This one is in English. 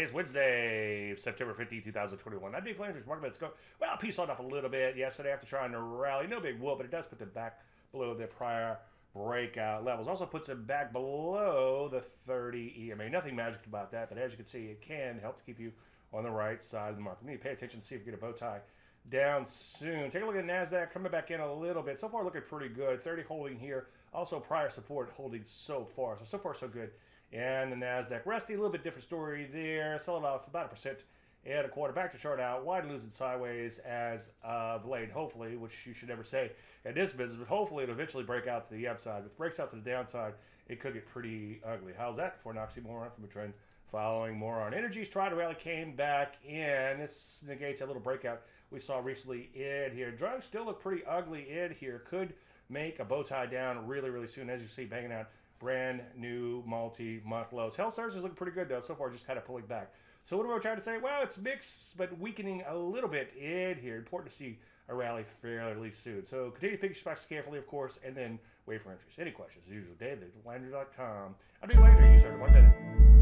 is Wednesday, September 15, 2021. I'm Dave Landry. Market Let's go. Well, peace on off a little bit yesterday after trying to rally. No big whoop, but it does put them back below their prior breakout levels. Also puts them back below the 30 EMA. Nothing magic about that, but as you can see, it can help to keep you on the right side of the market. Need to pay attention to see if you get a bow tie down soon. Take a look at NASDAQ coming back in a little bit. So far, looking pretty good. 30 holding here. Also, prior support holding so far. So, so far, so good and the Nasdaq. Rusty, a little bit different story there. Selling off about a percent and a quarter. Back to chart out, wide losing sideways as of late. Hopefully, which you should never say in this business, but hopefully it'll eventually break out to the upside. If it breaks out to the downside, it could get pretty ugly. How's that for an oxymoron from a trend following moron? Energy's tried to rally, came back in. This negates a little breakout we saw recently in here. Drugs still look pretty ugly in here. Could make a bow tie down really, really soon, as you see, banging out brand new multi-month lows. Health services look pretty good though. So far, just kind of pulling back. So what am I trying to say? Well, it's mixed, but weakening a little bit in here. Important to see a rally fairly soon. So continue to pick your stocks carefully, of course, and then wait for entries. Any questions, as usual, david at Landry.com. I'm Dave Landry. You started one minute.